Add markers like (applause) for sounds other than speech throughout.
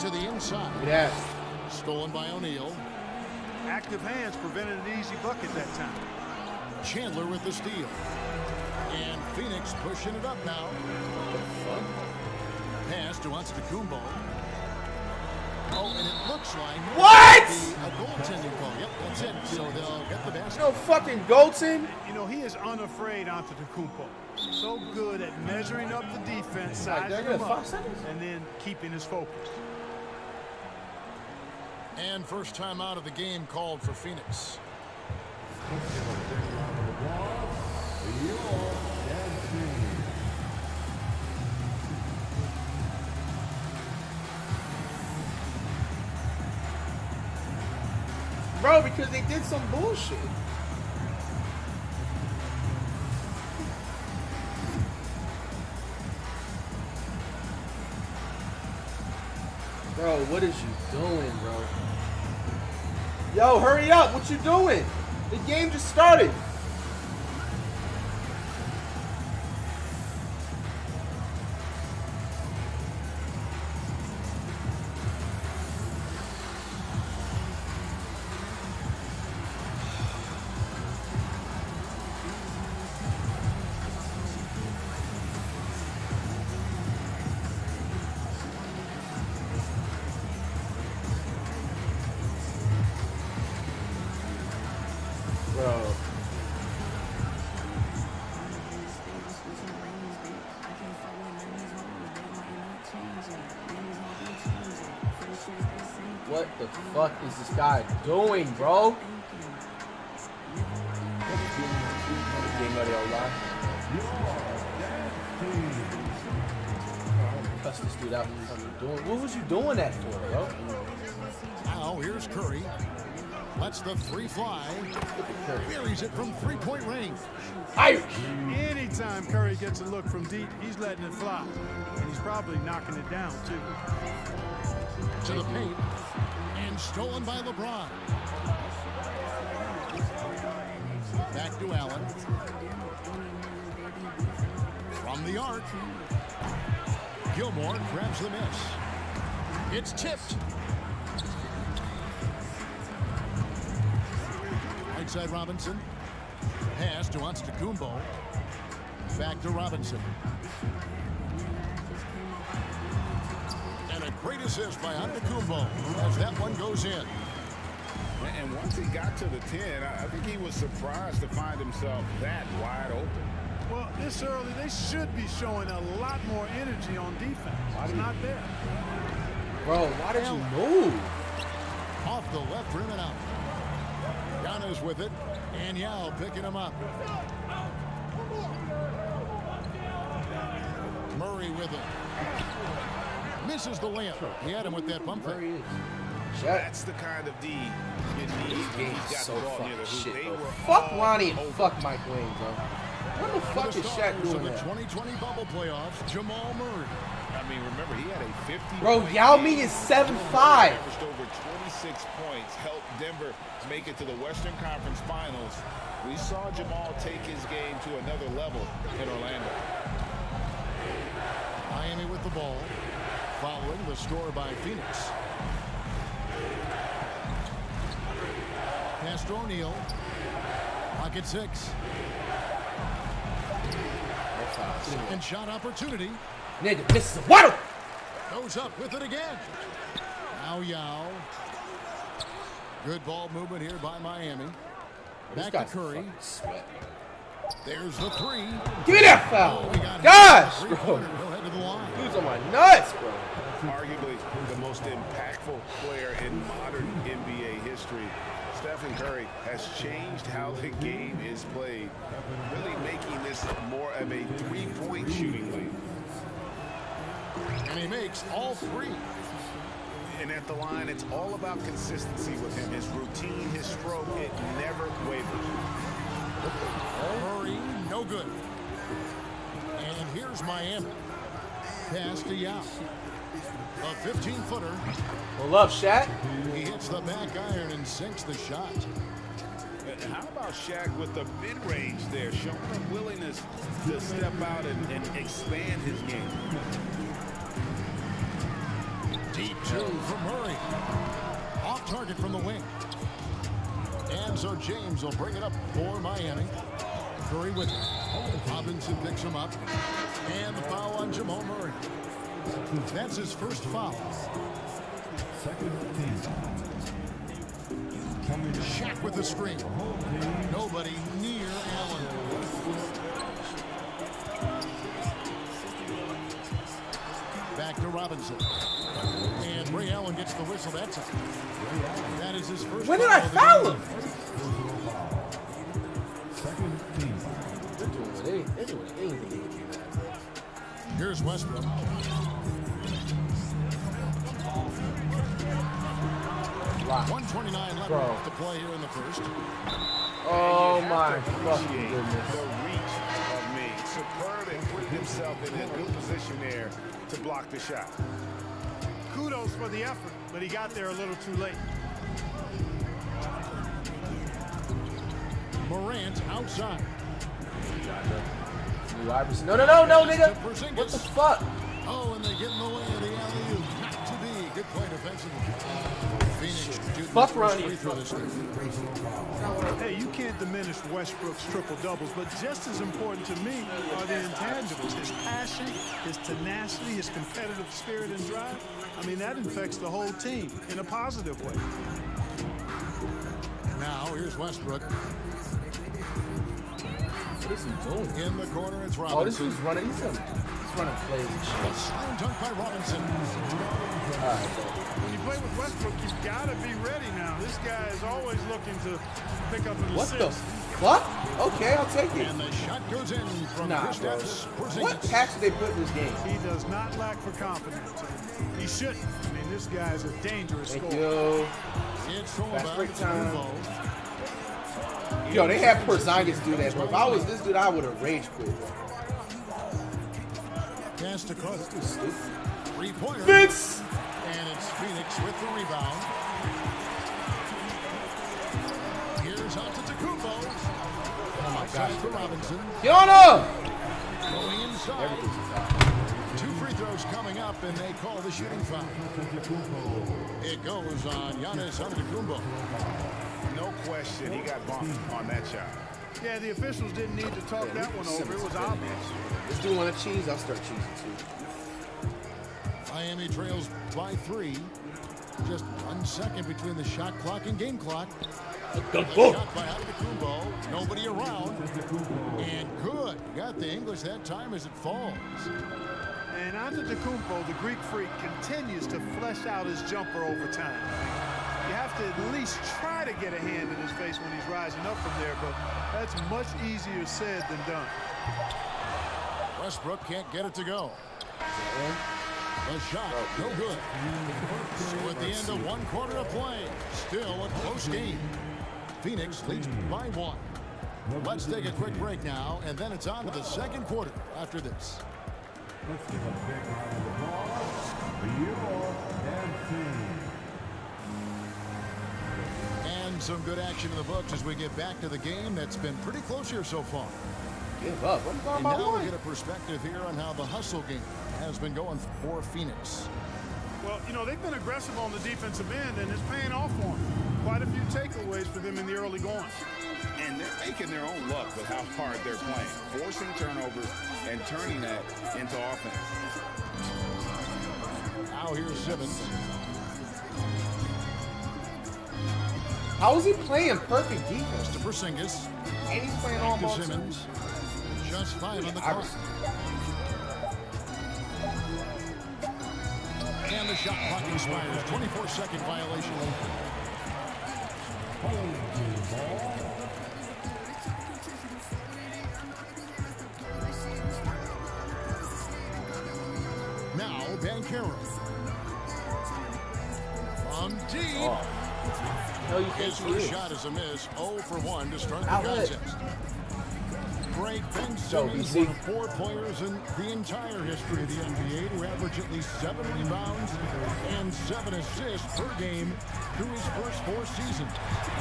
to the inside. Yeah. Stolen by O'Neal. Active hands prevented an easy bucket that time. Chandler with the steal. And Phoenix pushing it up now. Pass to Antetokounmpo. Oh, and it looks like What? a goaltending call. Yep, that's it. So they'll get the basket. No fucking Goldson. You know, he is unafraid on Antetokounmpo. So good at measuring up the defense, Like, sizing they're up, and then keeping his focus. And first time out of the game called for Phoenix. Bro, because they did some bullshit. Bro, what is you doing, bro? Yo, hurry up. What you doing? The game just started. Fuck is this guy doing, bro? Game. Cuss this dude out. What was you doing? What was you doing that for, bro? Now here's Curry. Lets the three fly. Buries it from three-point range. Anytime Curry gets a look from deep, he's letting it fly. And he's probably knocking it down, too. to the paint and stolen by LeBron. Back to Allen. From the arc. Gilmore grabs the miss. It's tipped. Right side Robinson. Pass to Antetokounmpo. Back to Robinson. Great assist by Antetokounmpo as that one goes in. And once he got to the 10, I I think he was surprised to find himself that wide open. Well, this early, they should be showing a lot more energy on defense. Why It's not there. Bro, why did you move? Off the left rim and out. Giannis with it. And Yao picking him up. Murray with it. Misses the layup. He had him with that bump There fake. he is. That's the kind of D you need This when game he's is got so the ball near fucking the hoop. shit, They bro. were Fuck all Ronnie and fuck Mike Wayne, bro. What the fuck the is Shaq stars doing of the 2020 bubble playoffs, Jamal Murray. I mean, remember, he had a 50. Bro, point Yao game. Ming is 7-5. Averaged over 26 points, helped Denver make it to the Western Conference Finals. We saw Jamal take his game to another level in Orlando. Miami with the ball. Following the score by Phoenix. O'Neal. Pocket six. And shot opportunity. Nigga, this is what? Goes up with it again. Now Yao. Good ball movement here by Miami. Back to Curry. There's the three. Give me that foul. Oh, Gosh, bro. Three-pointer. He'll head to the line. Dude's on my nuts, bro. Arguably the most impactful player in modern NBA history. Stephen Curry has changed how the game is played, really making this more of a three-point shooting league. And he makes all three. And at the line, it's all about consistency with him. His routine, his stroke, it never wavers. Murray, no good. And here's Miami. Pass to Yao. A 15-footer. Well, love, Shaq. He hits the back iron and sinks the shot. And How about Shaq with the mid-range there, showing a willingness to step out and, and expand his game? Deep two from Murray. Off target from the wing. And so James will bring it up for Miami. Curry with it. Robinson picks him up. And the foul on Jamal Murray. That's his first foul. Second. Shaq with the screen. Nobody near Allen. Back to Robinson. And Ray Allen gets the whistle. That's it. That is his first When did I foul of Westbrook. 129 left Bro. to play here in the first. Oh my fucking goodness. The reach of me. Superb and put himself in a good position there to block the shot. Kudos for the effort, but he got there a little too late. Morant outside. New Iverson. No, no, no, no, nigga. What the fuck? Oh, and they get in the way of the alley-oop. Not to be. Good play defensively. Phoenix shooting Fuck the first Ronnie. free throw. Hey, you can't diminish Westbrook's triple doubles, but just as important to me are the intangibles. His passion, his tenacity, his competitive spirit and drive. I mean, that infects the whole team in a positive way. Now, here's Westbrook. What is he doing? In the corner, it's Oh, this Robinson. dude's running. He's, running- he's running plays and shit. Slam dunk by Robinson. All right, bro. When you play with Westbrook, you've got to be ready now. This guy is always looking to pick up an What the assist. fuck? Okay, I'll take it. And the shot goes in from Nah, bro. Kristaps What patch did they put in this game? He does not lack for confidence. He shouldn't. I mean, this guy is a dangerous Thank scorer. you. It's all Fast about break time. Yo, they had Porzingis do that, but If I was this dude, I would have rage quit. Pass to Cook. Three-pointer. Vince! And it's Phoenix with the rebound. Here's out to Tacumbo. Oh my to god. Robinson. Get! Going inside. Everything's a foul. Two free throws coming up, and they call the shooting foul. It goes on Giannis Antetokounmpo. No question, he got bumped on that shot. Yeah, the officials didn't need to talk that one over. It was obvious. This dude want to cheese, I'll start cheesing too. Miami trails by three. Just one second between the shot clock and game clock. The shot by Antetokounmpo. Nobody around. And good. Got the English that time as it falls. And Antetokounmpo, the Kumpo, the Greek freak, continues to flesh out his jumper over time. You have to at least try to get a hand in his face when he's rising up from there, but that's much easier said than done. Westbrook can't get it to go. The shot, no good. So at the end of one quarter of play, still a close game. Phoenix leads by one. Let's take a quick break now, and then it's on to the second quarter after this. Let's give a big round of applause for you all some good action in the books as we get back to the game that's been pretty close here so far. Give up. I'm going And by now we one. get a perspective here on how the hustle game has been going for Phoenix. Well, you know, they've been aggressive on the defensive end, and it's paying off for them. Quite a few takeaways for them in the early going. And they're making their own luck with how hard they're playing, forcing turnovers and turning that into offense. Now here's Simmons. How is he playing perfect defense? To Porzingis. And he's playing all To ball Simmons. Just five on the I clock. And the shot clock expires. 24 second violation. Now Banchero. From deep. Oh. No, you His think he first is. shot is a miss. 0 for 1 to start the Outlet. contest. Great Ben Go, Simmons, BC. one of four players in the entire history of the NBA to average at least seven rebounds and seven assists per game through his first four seasons.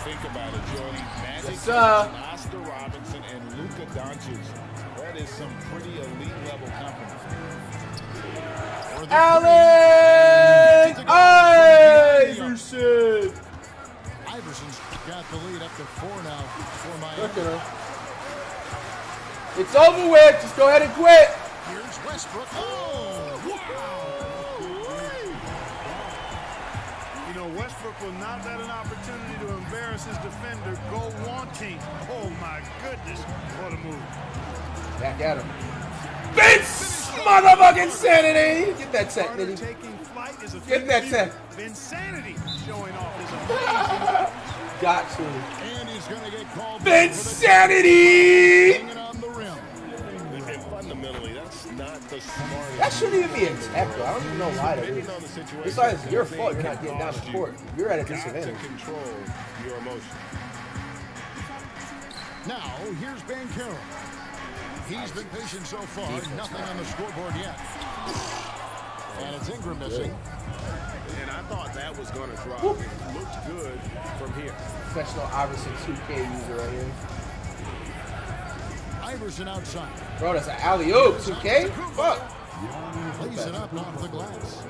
Think about it, Jordy. Magic Yes, sir. Oscar Robertson, and Luka Doncic. That is some pretty elite level company. For the Allen three. Iverson! to four now for Miami. Look at her. It's over with. Just go ahead and quit. Here's Westbrook. Oh, You know, Westbrook will not let an opportunity to embarrass his defender go wanting. Oh, my goodness. What a move. Back at him. Vince! Motherfucking sanity! Get that tech, Carter nigga. taking flight is a Get that to tech. do. Insanity showing off his amazing (laughs) Got to. and he's going to get called. Vince sanity! Hanging on the rim. And fundamentally, that's not the smartest. That shouldn't even be a tackle. I don't even know why that is. Depending on Besides, it's your fault you're can not getting down the court. You're at a Got to disadvantage. control your emotions. Now, here's Banchero. He's been patient so far. Nothing on the scoreboard yet. And it's Ingram missing. And I thought that was going to drop. It looked good from here. Professional Iverson 2K user right here. Iverson outside. Bro, that's an alley oop. 2K? Fuck. Plays it up off the glass.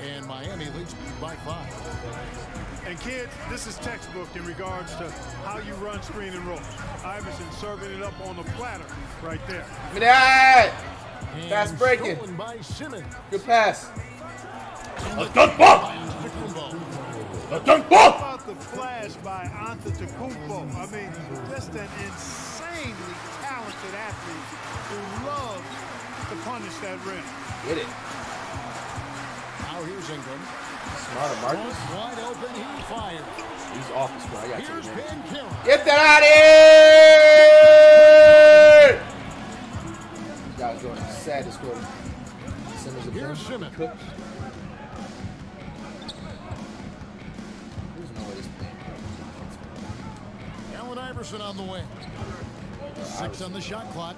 And Miami leads by five. And kids, this is textbook in regards to how you run screen and roll. Iverson serving it up on the platter right there. Give me that. And Fast breaking. by Good pass. And the dunk ball. A dunk How ball. about the flash by Antetokounmpo? I mean, just an insanely talented athlete who loves to punish that rim. Get it. Now here's Ingram. Smarter Marcus. Wide open, he fires. He's off the score. I got Here's you, man. Banchero. Get that out of here! These guys going sad to score. Simmons a Here's. Simmons. Iverson on the way. Six on the shot clock.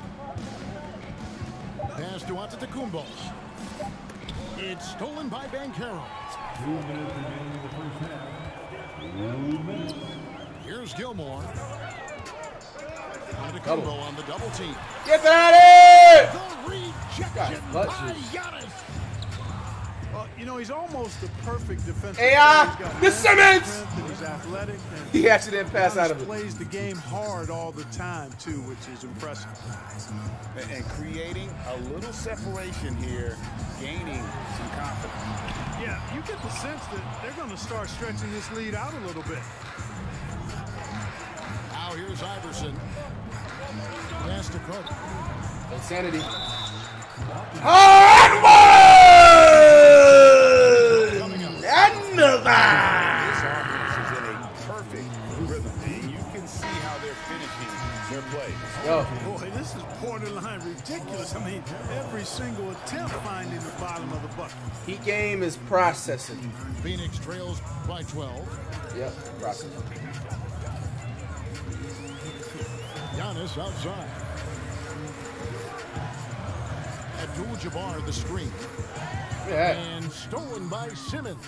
Pass to Antetokounmpo. It's stolen by Banchero. Two minutes remaining in the first half. Here's Gilmore. Antetokounmpo Double. on the double team. Get that out The rejection by. Giannis. Well, you know, he's almost the perfect defensive AI, uh, player. He's the Simmons! strength He's athletic. And! He actually didn't pass out of Giannis it. plays the game hard all the time, too, which is impressive. And- And creating a little separation here, gaining some confidence. Yeah, you get the sense that they're going to start stretching this lead out a little bit. Now here's Iverson. Pass to Cook. Insanity. Oh, hard play. Yo, Boy, this is borderline ridiculous. I mean, every single attempt finding the bottom of the bucket. heat game is processing. Phoenix trails by 12. Yep, processing. Giannis outside. Abdul-Jabbar the screen. Yeah, And stolen by Simmons.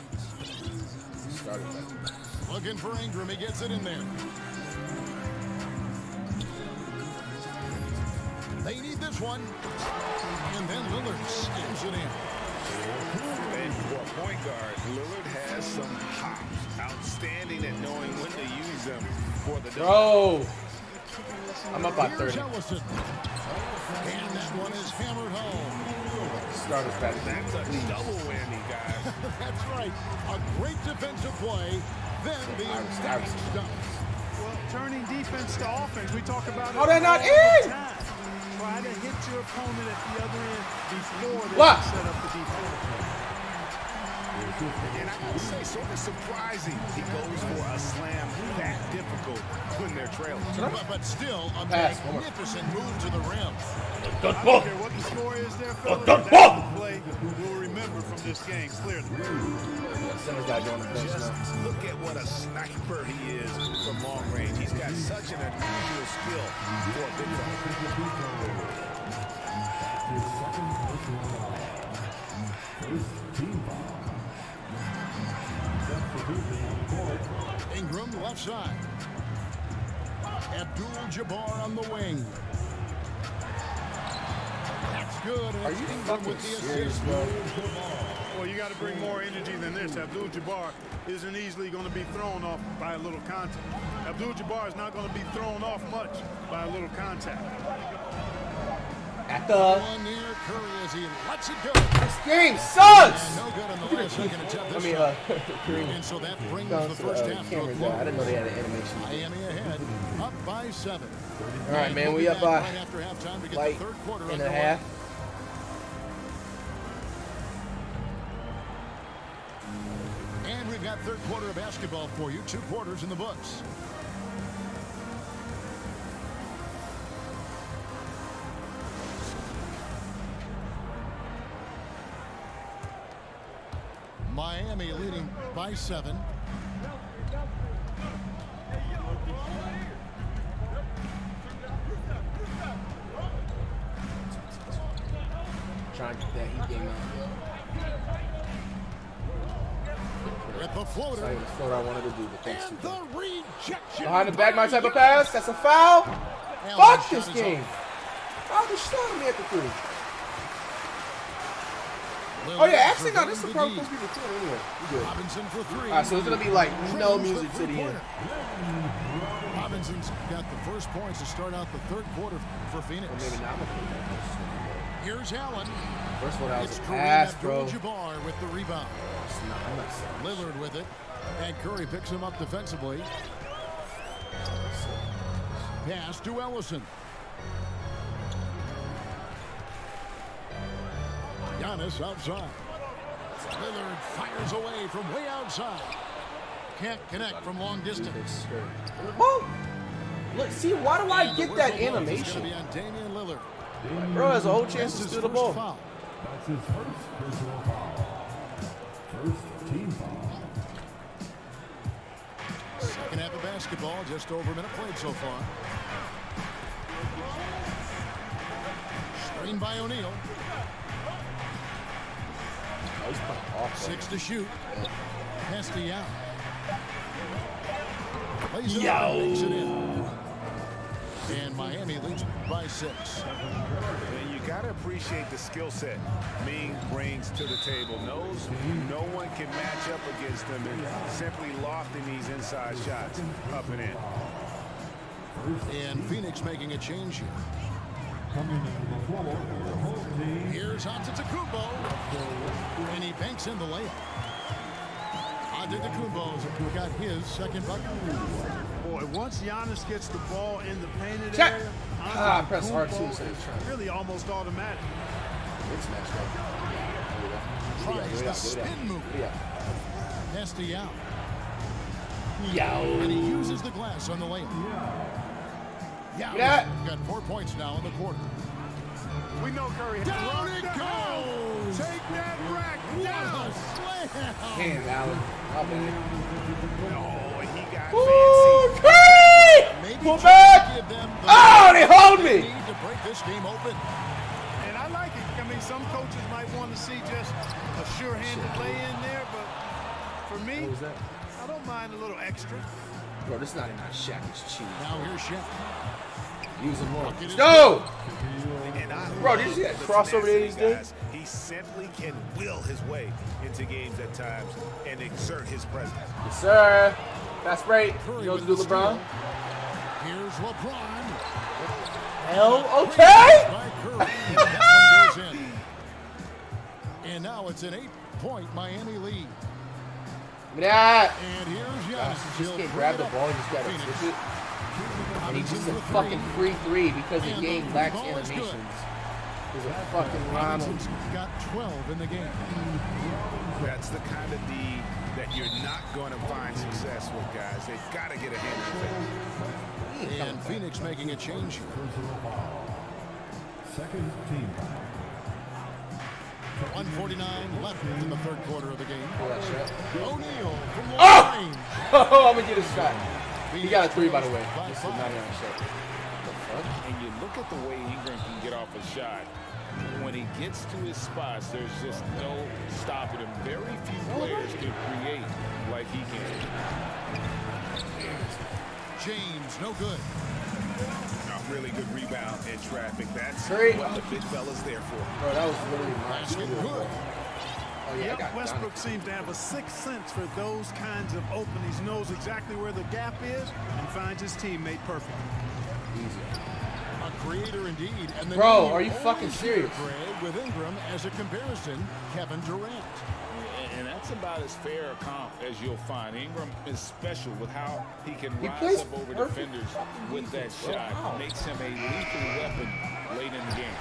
started that. Looking for Ingram. He gets it in there. One. And then Lillard slams it in. And for a point guard, Lillard has some hops. Outstanding at knowing when to use them for the Bro! I'm up by 30. Ellison. And that one is hammered home. Started fast. That's a double whammy, guys. (laughs) That's right. A great defensive play. Then the Iverson, stuff. Well, turning defense to offense, we talk about it Oh, they're not all the in! time. Try to hit your opponent at the other end before they What? set up the defense. And I gotta say, sort of surprising he goes for a slam that difficult when they're trailing. But, but still, a Pass, one more. magnificent move to the rim. I don't care what the score is there, fellas. dunk That's ball. the play we'll remember from this game, clearly. To the bench Just look at what a sniper he is from long range. He's got such an unusual skill for a big Ingram left side. Abdul-Jabbar on the wing. That's good. and Are it's you Ingram with the serious, assist. bro? Well, you got to bring more energy than this. Abdul-Jabbar isn't easily going to be thrown off by a little contact. Abdul-Jabbar is not going to be thrown off much by a little contact. It go. this game sucks. No good on the last second attempt I mean, uh. And so that brings the the first uh, half to a. I didn't know they had an animation. Miami ahead, up by seven. All right, man, we up by right after halftime to get like the third quarter and a half. And we've got third quarter of basketball for you. Two quarters in the books. Miami leading by seven. Trying to get that heat game out. With the floater. the float I wanted to do, but thanks to the rejection. Behind the back, my type of pass. That's a foul. Allen Fuck this game. off. Foul the shit out of me at the three. Oh yeah, actually no, this is probably supposed to be the two anyway. We good. Robinson for three. All right, so it's gonna be like no music to the end. Robinson's got the first points to start out the third quarter for Phoenix. Or maybe not. Here's Allen. First one, that was It's a pass, bro. Abdul-Jabbar with the rebound. It's not, I'm not saying. Lillard with it. And Curry picks him up defensively. Pass to Ellison. Giannis outside. Lillard fires away from way outside. Can't connect from long distance. Whoa! Look, see, why do I get that whistle blows. It's animation? gonna be on Damian Lillard. Bro has a whole chance to his steal the ball. foul. That's his first personal foul. First team foul. Second half of basketball, just over a minute played so far. Screen by O'Neal. Oh, he's playing off. Six to shoot. Nasty out. Lays it Yo. up and makes it in. And Miami leads by six. And you got to appreciate the skill set Ming brings to the table. Knows no one can match up against him and simply lofting these inside shots up and in. And Phoenix making a change here. Coming in the floor for the home team. Here's Antetokounmpo. And he banks in the layup. Antetokounmpo's got his second bucket. Boy, once Giannis gets the ball in the painted Check. area, Ah, press R2 Antetokounmpo instead of is trying. really almost automatic. It's smashed up. Tries Give it the out, give it out. spin move. Give it out. Nasty out. Yo. And he uses the glass on the layup. Yeah, Yeah. got four points now in the quarter. We know Curry Down run it the house. goes! Take that rack What down. a slam! Damn, Allen. My bad. Oh, and he got Ooh, fancy. Curry! Maybe Pull back! to give them the Oh, they hold me! need to break this game open. And I like it. I mean, some coaches might want to see just a sure-handed lay in there, but for me, What was that? I don't mind a little extra. Bro, this is not even Shaq. It's cheese. Now here's Shaq. Using more. Bucket is Go! And Bro, did you see that crossover that he's doing? He simply can will his way into games at times and exert his presence. Yes, sir. That's. Curry You what to do, LeBron? Here's LeBron. Hell, okay. And that one goes in. And now it's an eight-point Miami lead. That. And here's Giannis. just can't grab the ball. You just gotta Phoenix. it. And he Robinson just a fucking free three because the game lacks ball is animations. He's a fucking Ronald. Robinson's got 12 in the game. That's the kind of D that you're not going to find success with, guys. They've got to get a hand in it. And Phoenix making a change here. Second team 149 left in the third quarter of the game. Pull that shot. O'Neal from long Oh! range. (laughs) Oh, I'm gonna get a shot. He got a three, by the way. This is not even a shot. The fuck? and you look at the way Ingram can get off a shot. When he gets to his spots, there's just no stopping him. Very few players can create like he can. James, no good. A really good rebound in traffic. That's Great. what the big fella's there for. Bro, that was literally my Basket shooter. good. I Oh, yeah, Yep, got Westbrook Donovan. seems to have a sixth sense for those kinds of openings. Knows exactly where the gap is and finds his teammate perfect. Easy. A creator indeed. And the Bro, are you fucking serious? Greg, with Ingram as a comparison, Kevin Durant. And that's about as fair a comp as you'll find. Ingram is special with how he can He rise up over defenders with that defense, bro. shot. Wow. Makes him a lethal weapon late in the game.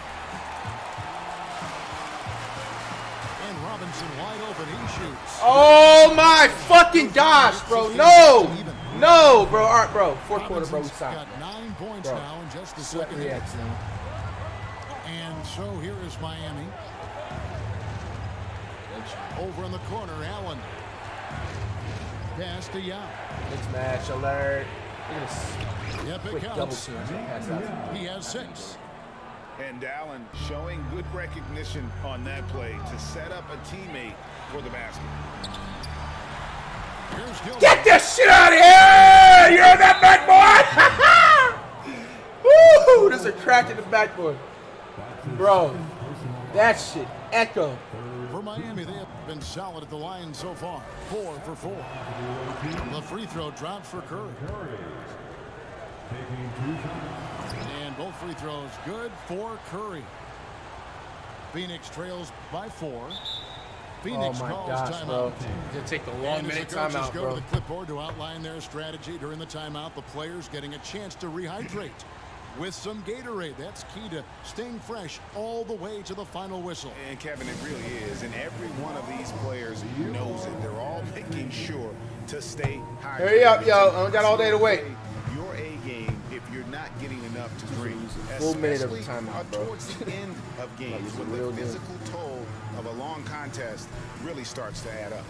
Robinson wide open. He shoots. Oh my fucking gosh, bro. No. No, bro. All right, bro. Fourth quarter, bro. We stopped. got nine points Bro. now in just the Sweat second reacts half. now. And so here is Miami. Over in the corner, Allen. Pass to Yao. Mixed match alert. Look at this Yep, it quick double team. He has six. And Allen showing good recognition on that play to set up a teammate for the basket. Get this shit out of here! You're on that backboard! (laughs) Woo! There's a crack in the backboard. Bro, that shit echo. For Miami, they have been solid at the line so far. Four for four. The free throw drops for Curry. Taking two shots. And both free throws good for Curry. Phoenix trails by four. Phoenix Oh my calls gosh, timeout. bro. Gonna take the long And as minute the coaches timeout, go bro. to the clipboard to outline their strategy during the timeout, the players getting a chance to rehydrate with some Gatorade. That's key to staying fresh all the way to the final whistle. And Kevin, it really is. And every one of these players knows it. They're all making sure to stay hydrated. Hurry up, yo. Because I don't got all day to wait. Your A game if you're not getting to full minute of uh, bro. Towards the end of (laughs) games when real the physical toll of a long contest really starts to add up.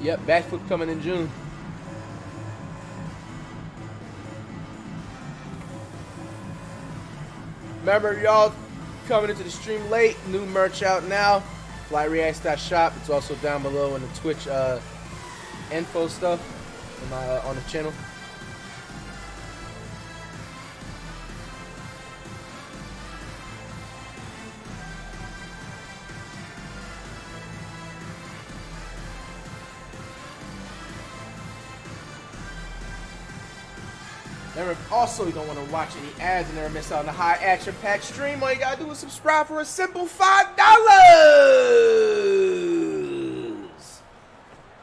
Yep, backflip coming in June. Remember, y'all coming into the stream late. New merch out now. FlyReacts.shop. It's also down below in the Twitch uh, info stuff on, my, uh, on the channel. Remember, also, you don't want to watch any ads and never miss out on the high action packed stream. All you gotta do is subscribe for a simple five dollars.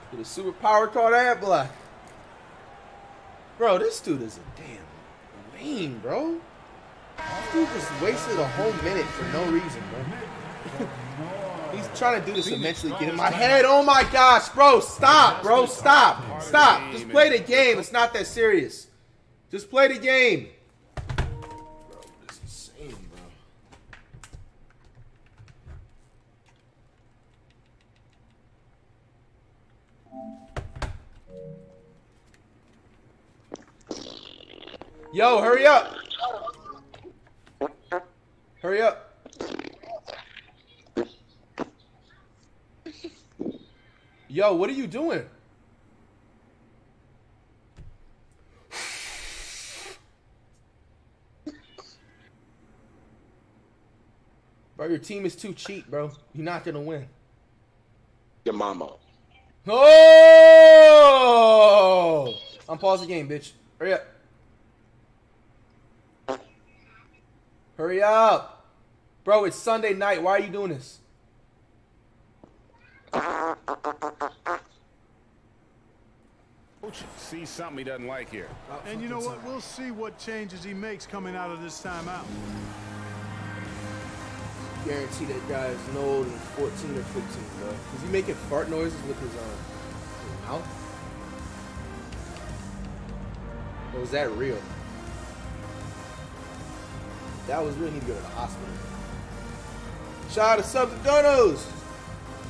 Get a super power card ad block. Bro, this dude is a damn lame, bro. This dude just wasted a whole minute for no reason, bro. (laughs) He's trying to do this to mentally get in my head. Oh my gosh, bro, stop, bro, stop, stop. Just play the game. It's not that serious. Just play the game. Yo, hurry up. Hurry up. Yo, what are you doing? Bro, your team is too cheap, bro. You're not gonna win. Your mama. Oh! I'm pausing the game, bitch. Hurry up. Hurry up. Bro, it's Sunday night. Why are you doing this? Coach sees something he doesn't like here. And you know what? We'll see what changes he makes coming out of this timeout. Guarantee that guy is no older than 14 or 15, bro. Is he making fart noises with his, um, his mouth? Or was that real? That was real. He need to go to the hospital. Shout out to Subs and Donos.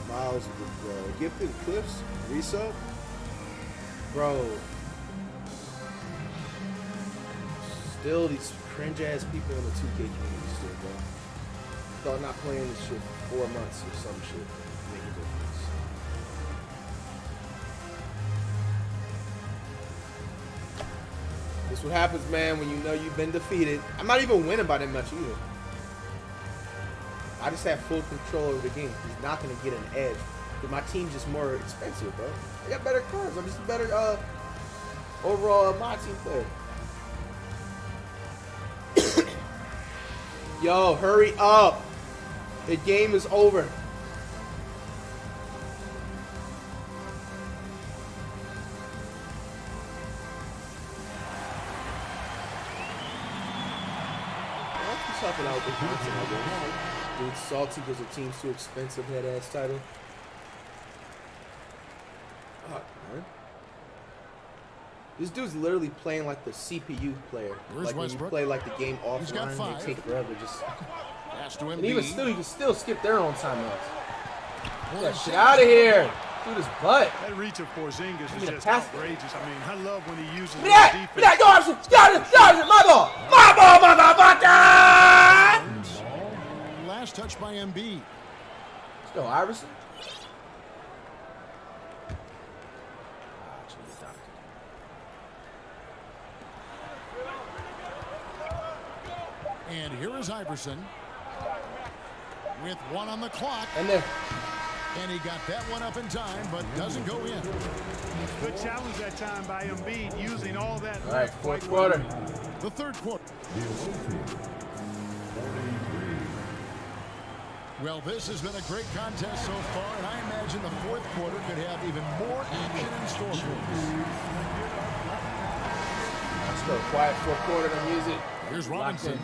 Miles, bro. Gifted Cliffs. Resub. Bro. Still these cringe ass people in the 2K community still, bro. Thought not playing this shit for four months or some shit. This what happens, man, when you know you've been defeated. I'm not even winning by that much either. I just have full control over the game. He's not gonna get an edge. But my team's just more expensive, bro. I got better cards. I'm just a better uh overall uh, my team player. (coughs) Yo, hurry up. The game is over. Johnson, I guess. Dude, salty because the team's too expensive, head ass title. Fuck, man. This dude's literally playing like the CPU player. Where's like when you play like the game offline, five. they take forever. Just Pass to and even still, you can still skip their own timeouts. Boy, Get that shit out of here. Dude, his butt. That reach of Porzingis me is just pass. outrageous. I mean, I love when he uses Give his me that! Give me defense. that! Yo, Iverson! Giannis! Giannis! My ball! My ball, motherfucker! Last touch by Embiid. Let's Iverson. And here is Iverson with one on the clock. And then, And he got that one up in time, but doesn't go in. Good challenge that time by Embiid, using all that. all right, length fourth quarter. The third quarter. Well, this has been a great contest so far, and I imagine the fourth quarter could have even more action in store for us. Let's go. Quiet fourth quarter, the music. Here's Robinson. in.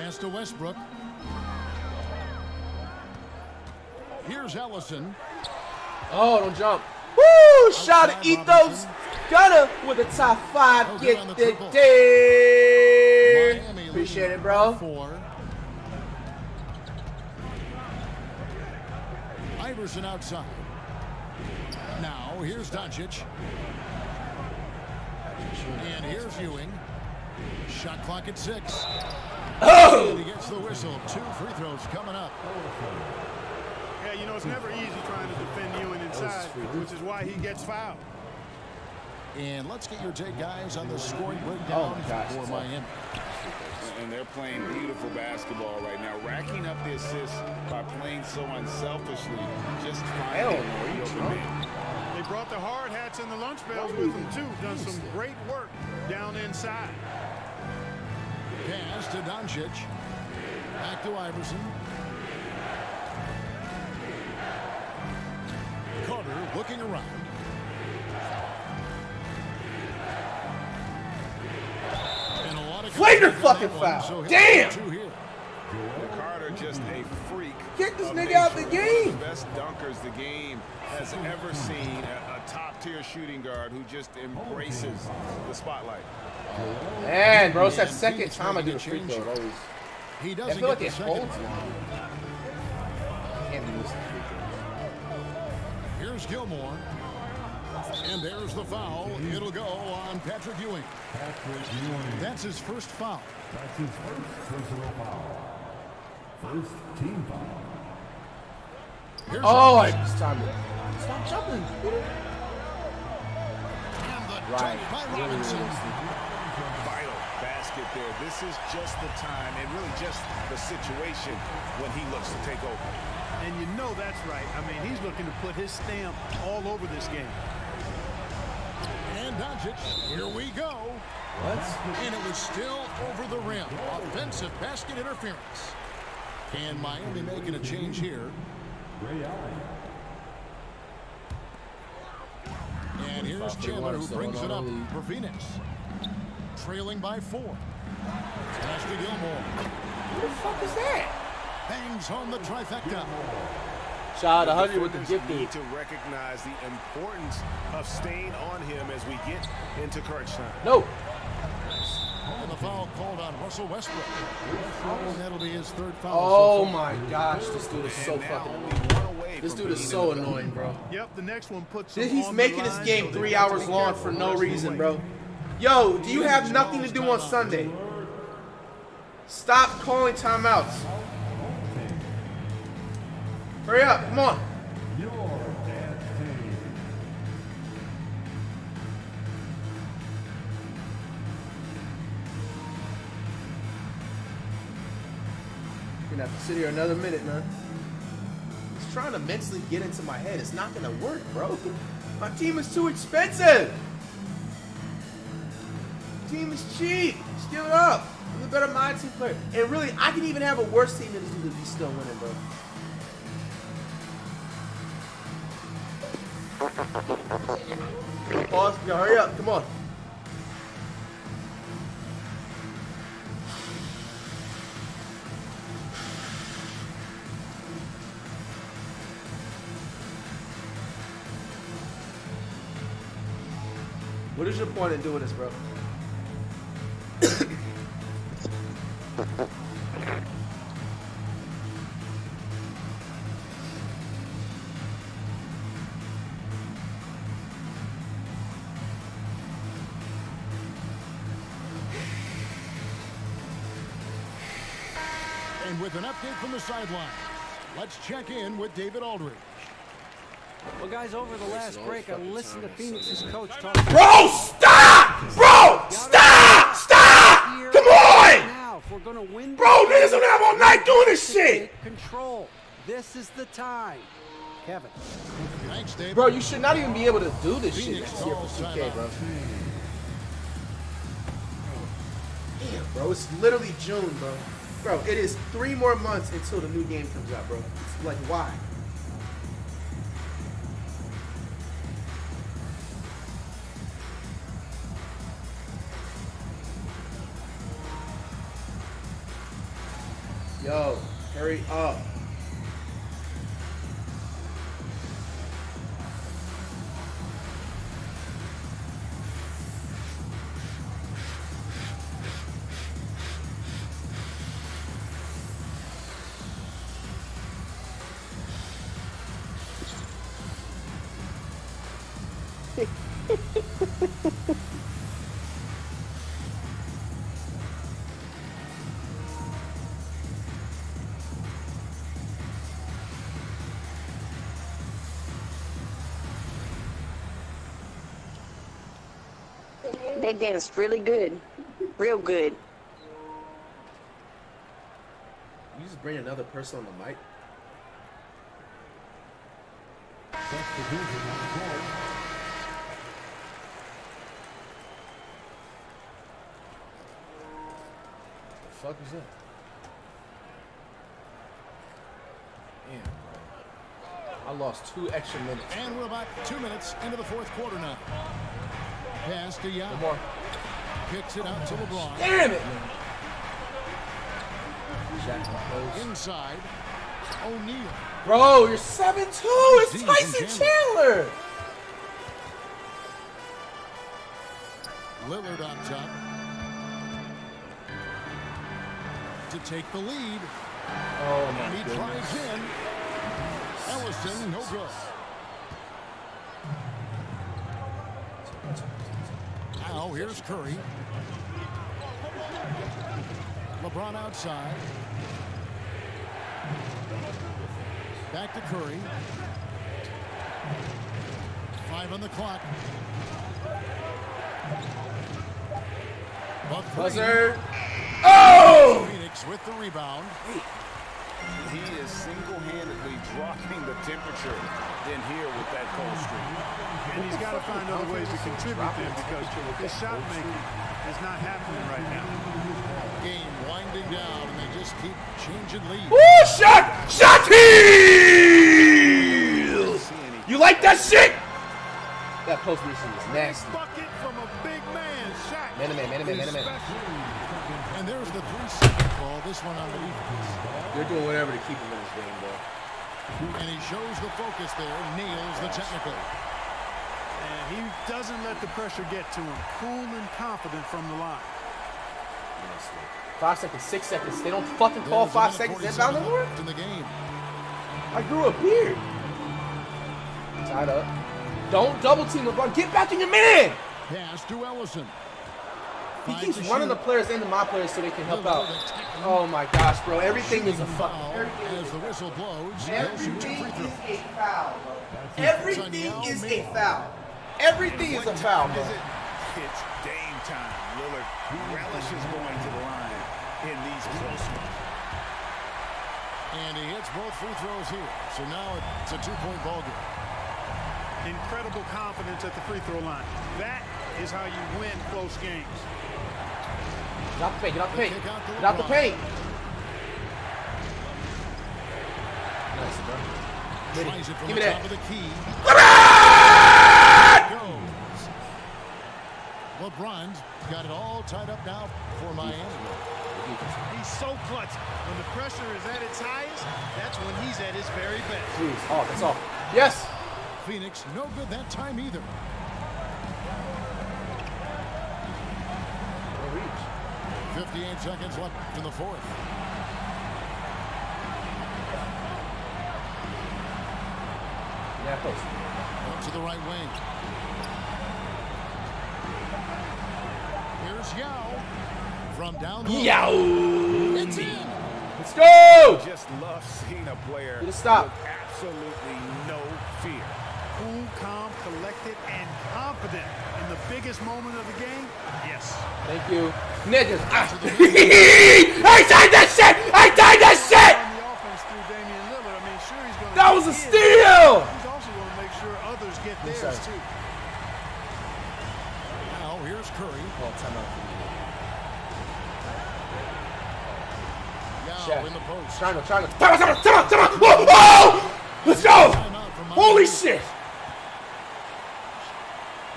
Pass to Westbrook. Here's Ellison. Oh, don't jump. Woo! Out Outside Ethos. Robinson. Gunner with a top five. Oh, Get the the day. Miami Appreciate it, bro. Four. Iverson outside. Now, here's Doncic. And here's Ewing. Shot clock at six. Oh! And he gets the whistle. Two free throws coming up. Yeah, you know, it's never easy trying to defend Ewing inside, which is why he gets fouled. And let's get your take, guys, on the scoring breakdown Oh, gosh, for Miami. And they're playing beautiful basketball right now, racking up the assists by playing so unselfishly, just Hell finding the open man. They brought the hard hats and the lunch bells with them, too. Done some great work down inside. Pass to Doncic. Back to Iverson. Carter looking around. Flagrant contact fucking foul. Damn. get. Carter just a freak. Get this nigga nature. out the of game. The best dunkers the game has ever seen. A, a top-tier shooting guard who just embraces the spotlight. Man, bro, it's that second Phoenix time I do making a free throw. change. Always. He I doesn't feel like get it the second. holds long. Can't be missing free throws. Here's Gilmore. And there's the foul. It'll go on Patrick Ewing. Patrick Ewing. That's his first foul. That's his first personal foul. First team foul. Here's Oh, Robinson. it's time to stop jumping. Peter. And the Right. dunk by Robinson. really sneaky. Vital basket there. This is just the time and really just the situation when he looks to take over. And you know that's right. I mean, he's looking to put his stamp all over this game. And Doncic, here we go. What? And it was still over the rim. Offensive basket interference. And Miami making a change here. Ray Allen. And here's Chandler who brings it up for Phoenix. Trailing by four. Pass to Gilmore. Who the fuck is that? Bangs home the trifecta. Shot 100 with the Defenders gifted. need to recognize the importance of staying on him as we get into crunch time. No. And the foul called on Russell Westbrook. And that'll be his third foul. Oh so my gosh, this dude is so And fucking annoying. This dude is so annoying, bro. Yep, the next one puts him He's on making the this game three they have to hours long for no rest of the reason, bro. Yo, do you have nothing to do on Sunday? Stop calling timeouts. Hurry up, come on. Gonna have to sit here another minute, man. He's trying to mentally get into my head. It's not gonna work, bro. (laughs) My team is too expensive. Team is cheap. Steal it up. I'm a better my team player. And really, I can even have a worse team than this dude if he's still winning, bro. Pause. Yo, hurry up. Come on. What is your point in doing this, bro? And with an update from the sideline, let's check in with David Aldridge. Well, guys, over the last all break, I listened to Phoenix's coach talk Bro, stop! Bro, stop! Stop! Come on! Now, if we're gonna win, Bro, niggas don't have all night doing this shit! Control. This is the time. Kevin. Thanks, David. Bro, you should not even be able to do this shit Phoenix here for 2K, bro. Damn, bro, it's literally June, bro. Bro, it is three more months until the new game comes out, bro. It's like, why? Yo, hurry up. They danced really good. Real good. You just bring another person on the mic? Substitution on court. The fuck is that? Damn, bro. I lost two extra minutes. And we're about two minutes into the fourth quarter now. Pass to Young. One more. Kicks it out to oh, LeBron. Damn it, man. Shaq close. Inside. O'Neal. Bro, you're 7-2. It's Tyson and Chandler. Lillard on top. To take the lead. Oh, And my he goodness. drives in. Ellison, no good. Now here's Curry. LeBron outside. Back to Curry. Five on the clock. Buzzer. Oh! oh! Phoenix with the rebound. He is single-handedly dropping the temperature in here with that cold streak. And he's got to find other ways to contribute then because his shot making is not happening right now. Game winding down, and they just keep changing leads. Woo! Shot! Shot heel! You like that shit? That post mission is nasty. Bucket from a big man. Shaq. Man man, man man, man man. And there's the three-second call. This one on the defense. They're doing whatever to keep him in this game, bro. And he shows the focus there, nails the technical. And he doesn't let the pressure get to him. Cool and confident from the line. Five seconds, six seconds. They don't fucking call five seconds 47 inbound no more? left in the game. I grew a beard. Tied up. Don't double team LeBron. Get back in your man. Pass to Ellison. He Five keeps to running the players into my players so they can help out. with a tackle. Oh my gosh, bro. Everything is a Shooting fucking. foul Everything as is the whistle blows. Everything shoot two free is a foul, bro. Everything is a foul. Everything is a foul, bro. It's game time. Lillard relishes going to the line in these close ones. And he hits both free throws here. So now it's a two-point ball game. Incredible confidence at the free throw line. That is how you win close games. Get out the paint. Get out the paint. Kick out Get out the paint. Nice, bro. Tries it from Give me that. of the key. Goes. LeBron's got it all tied up now for Miami. He's so clutch. When the pressure is at its highest, that's when he's at his very best. Please. Oh, that's all. Yes. Phoenix, no good that time either. No reach. 58 seconds left in the fourth. Yeah. Up to the right wing. Here's Yao from down low. Yow. It's in. Let's go. Just love seeing a player Get a stop. with absolutely no fear. Cool, calm, collected, and confident in the biggest moment of the game. Yes. Thank you. Niggas. Ah. (laughs) I tied that shit. I tied that shit. On the offense through Damian Lillard, I mean, sure he's going to. That was a steal. He's also going to make sure others get theirs too. Now here's Curry. Oh, timeout for me. Yao Shaq. in the post. Triangle, triangle. Time out, time out, time out, time out. Whoa, whoa! Let's go! Holy Miami. shit!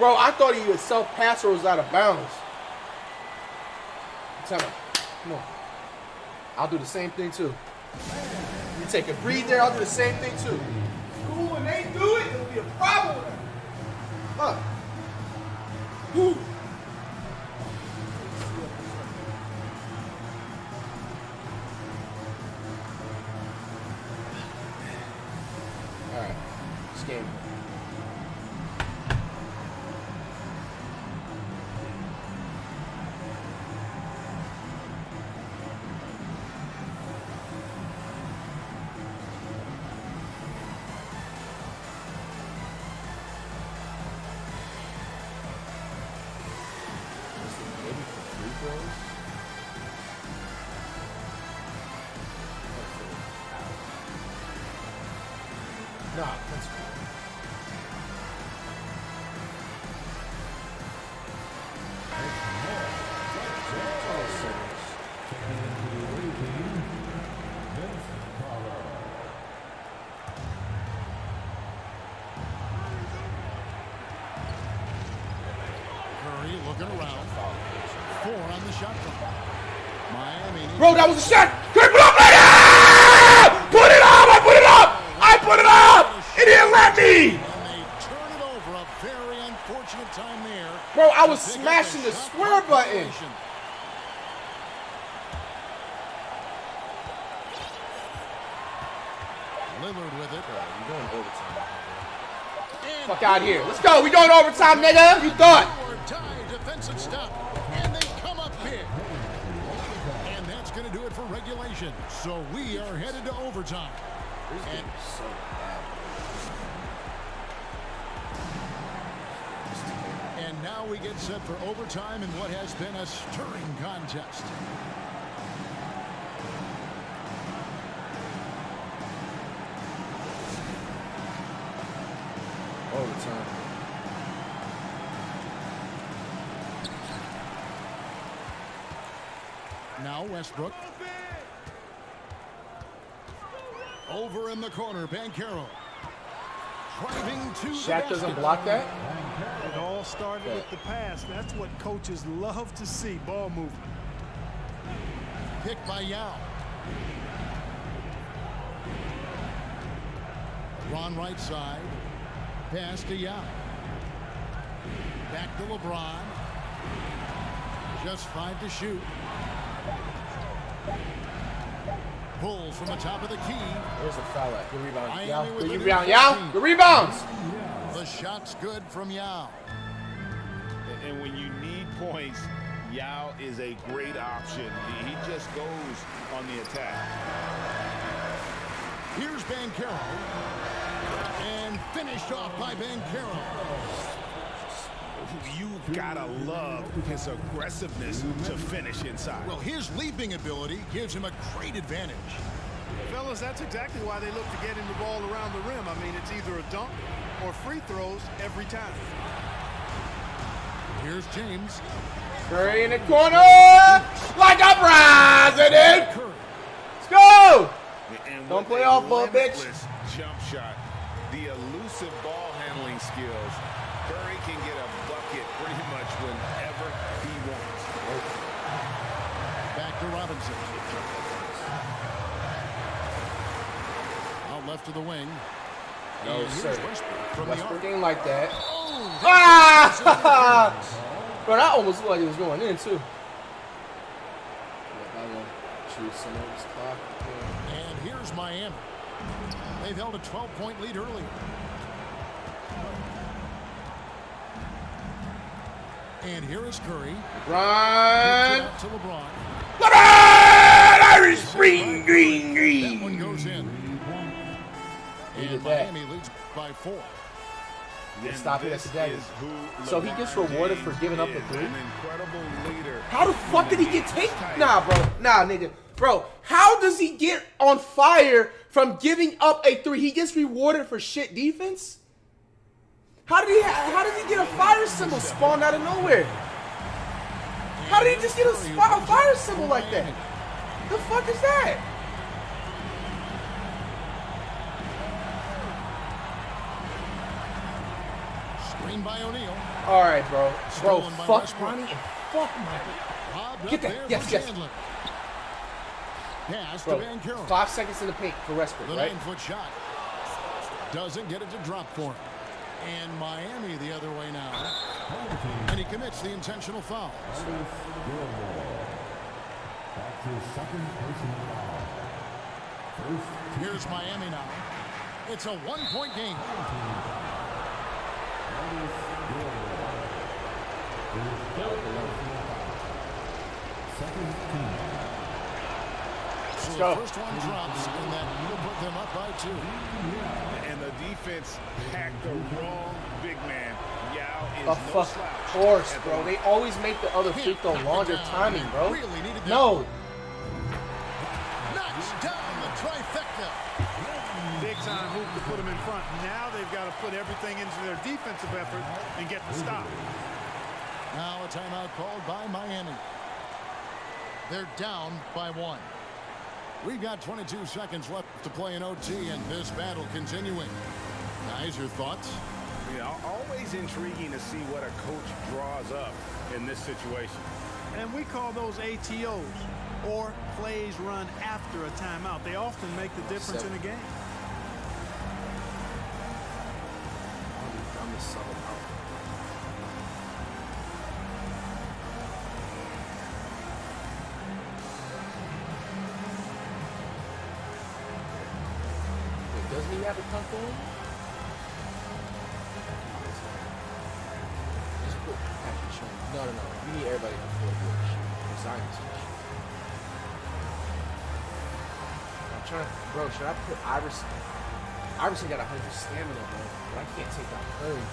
Bro, I thought he was self pass or was out of bounds. Time out. Come on. I'll do the same thing too. You take a breather, I'll do the same thing too. Cool, when they do it, it'll be a problem with them. Huh. Whew. Bro, that was a shot! Quick, put up! Put it up! I put it up! I put it up! It didn't let me! And they turn it over. A very unfortunate time there. Bro, I was to pick up smashing the shot square button. violation. Lillard with it. You going overtime? And Fuck out here. Let's go. We going overtime, nigga. You thought? Regulation. So we are headed to overtime. And so. And now we get set for overtime in what has been a stirring contest. Overtime. Now Westbrook. Over in the corner, Banchero. Driving to the Shaq doesn't basket. block that? It all started with the pass. That's what coaches love to see, ball movement. Picked by Yao. LeBron right side. Pass to Yao. Back to LeBron. Just five to shoot. Pulls from the top of the key. Where's the foul at? Good rebound. Miami Yao. with Good the rebound. Yao. 14. Good rebounds. The shot's good from Yao. And- And when you need points, Yao is a great option. He he just goes on the attack. Here's Banchero. And finished off by Banchero. You gotta love his aggressiveness to finish inside. Well, his leaping ability gives him a great advantage. Fellas, that's exactly why they look to get him the ball around the rim. I mean, it's either a dunk or free throws every time. Here's James. Curry in the corner. Like a president. Curry. Let's go. And Don't play off ball, bitch. limitless Jump shot, the elusive ball handling skills. Curry can get a bucket pretty much whenever he wants. Back to Robinson. Out left to the wing. No, sir. Westbrook from the Westbrook ain't like that. Oh, Ah! (laughs) Bro, that almost looked like it was going in, too. Choose some of this clock. And here's Miami. They've held a 12-point lead earlier. And here is Curry. Run. To LeBron. LeBron! Irish green, green, green. That one goes in. That. Miami leads by four. Yeah, And stop it, this that's dagger. So he gets rewarded for giving up the three? How the fuck did he get taken? Nah, bro. Nah, nigga. Bro, how does he get on fire from giving up a three? He gets rewarded for shit defense? How did he how did he get a fire symbol spawned out of nowhere? How did he just get a, a fire symbol like that? The fuck is that? Screen by O'Neal. All right, bro. Bro, fuck. Ronnie and fuck Michael. Get that. there Yes, yes. Pass Bro, five seconds in the paint for Westbrook, The right? nine-foot shot. Doesn't get it to drop for him. And Miami the other way now. And he commits the intentional foul. That's his second personal foul. First Here's Miami now. It's a one-point game. Second team. So go. the first one drops, and that will put them up by two. And the defense hacked the wrong big man. Yao is A no fuck slouch. course, bro. They always make the other free throw Knocked longer timing, bro. Really needed. No. Knocks down the trifecta. Big time hoop to put them in front. Now they've got to put everything into their defensive effort and get the stop. Now a timeout called by Miami. They're down by one. We've got 22 seconds left to play in OT, and this battle continuing. Guys, your thoughts? Yeah, always intriguing to see what a coach draws up in this situation. And we call those ATOs, or plays run after a timeout. They often make the difference in a game. Put Iverson? Iverson got 100 stamina, bro, but I can't take out Curry.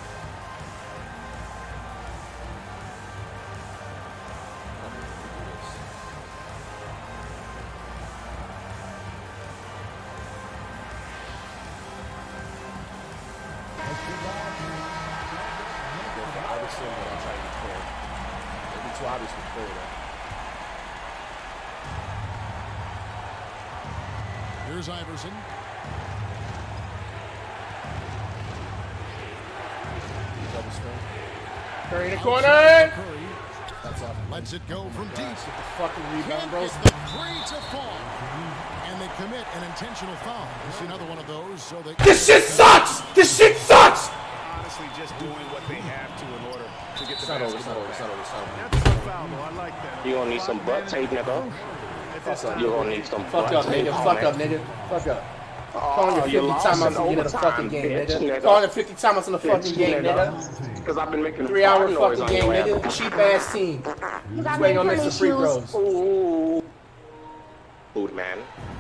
Here's Iverson. Double screen. Curry in the corner. for Curry. That's off. Lets it go oh from deep. Get the fucking rebound, Can't bro. the three to fall. And they commit an intentional foul. You see another one of those, so they... This shit sucks! This shit sucks! Honestly, just doing what they have to in order to get It's the not over, it's not basketball over, it's not over, it's not over. That's a foul, though. I like that. You gonna need some butt tape, nigga. If it's Fuck up. You gonna need some Fuck up, nigga. Fuck up, nigga. Fuck up. Calling Oh, it ah, you 50 lost timeouts in at the end of the fucking game, bitch, nigga. nigga. Calling it 50 timeouts in the fucking game, nigga. Cause I've been making Three hour fart noise fucking on game, your ass. nigga. Cheap ass team. Just waiting on Mr. Free throws. Ooh. Booty man.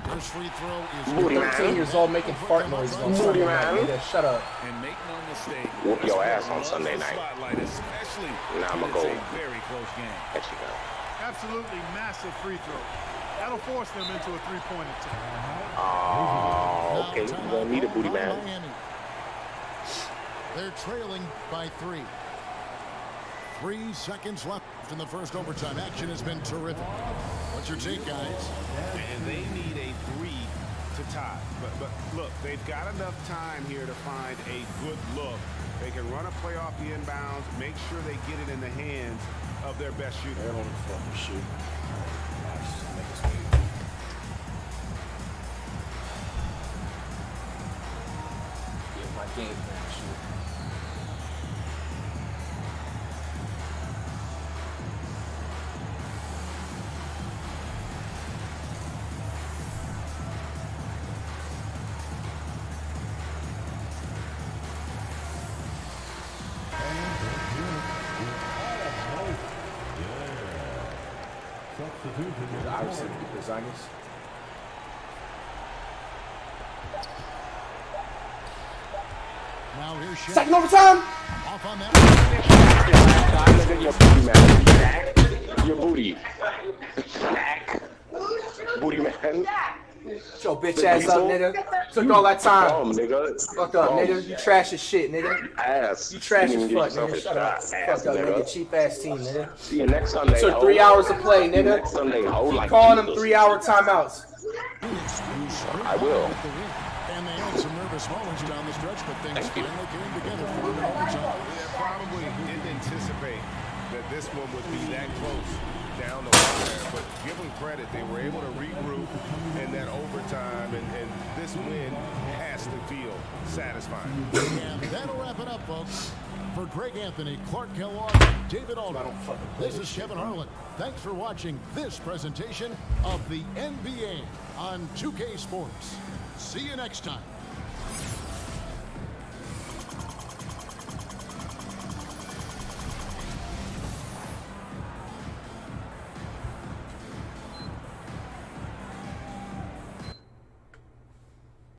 First free throw is Booty good. man. 13 years old making fart noises on Booty Sunday night, man. nigga. Shut up. And make no mistake, Whoop your ass on Sunday night. Spotlight, especially Nah, I'ma go. it's a very close game. There you go. Absolutely massive free throw. That'll force them into a three-point attempt. Oh, okay. Now, You're gonna need a booty man. They're trailing by three. Three seconds left in the first overtime. Action has been terrific. What's your take, guys? And they need a three to tie. But, but look, they've got enough time here to find a good look. They can run a play off the inbounds, make sure they get it in the hands of their best shooter. They're on the fucking shoot. Game plan shoot. Substitution. Obviously, lasagnas. Now here's Second overtime. off on that. Your booty man. Your booty. Booty man. Shut your bitch ass up, nigga. Took all that time. Bum, nigga. Fuck up, Bum. nigga. You trash as shit, nigga. Ass. You trash You as didn't fuck, give yourself nigga. a Shut up. ass, Fuck up, nigga. nigga. Cheap ass team, nigga. See you next Sunday. Took ho. three hours to play, See you nigga. Next Sunday, ho, like Calling them three hour timeouts. I will. With the win. And they had some down the stretch, but things Thank you. finally came together for them in overtime. They probably didn't anticipate that this one would be that close down the wire, but give them credit. They were able to regroup in that overtime, and, and this win has to feel satisfying. And that'll wrap it up, folks. For Greg Anthony, Clark Kellogg, David Aldridge, this is Kevin Harlan. Thanks for watching this presentation of the NBA on 2K Sports. See you next time.